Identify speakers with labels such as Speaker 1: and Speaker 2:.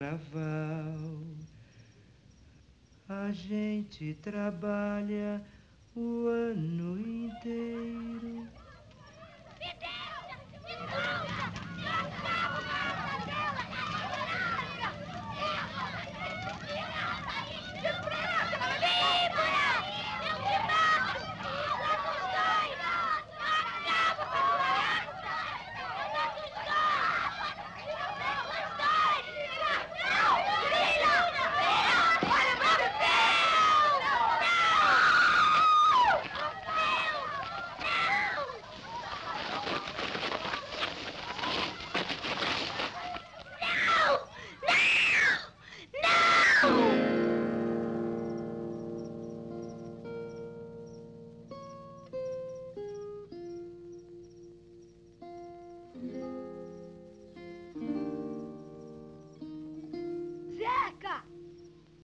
Speaker 1: carnaval. A gente trabalha o ano inteiro.